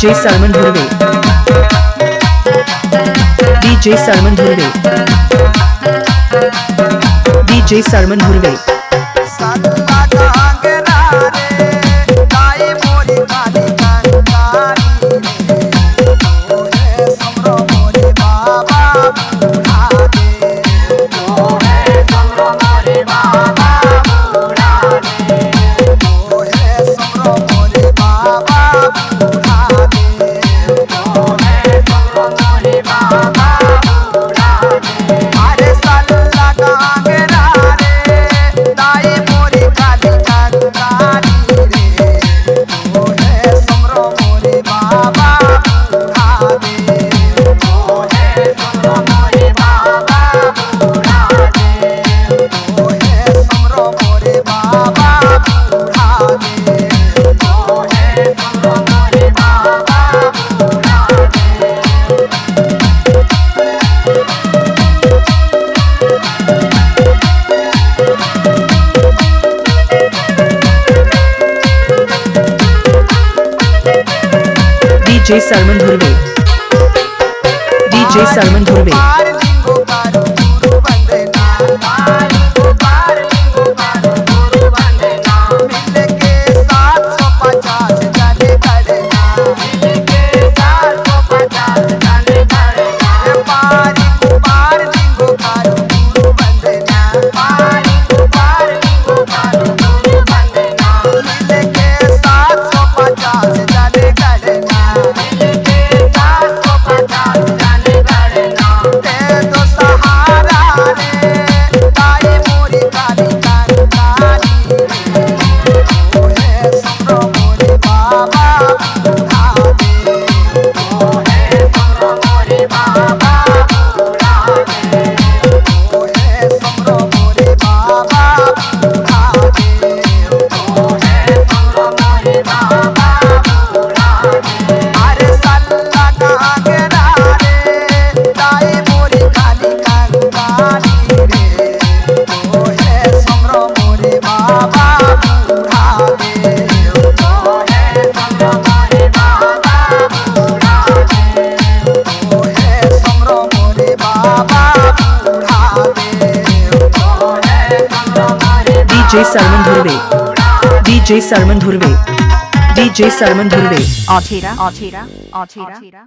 DJ Salman Dhurve DJ Salman Dhurve DJ Salman Dhurve DJ Salman Dhurve. DJ Salman Dhurve. DJ Sarman Dhurve. DJ Sarman Dhurve. DJ Sarman Dhurve. ऑथेरा ऑथेरा ऑथेरा।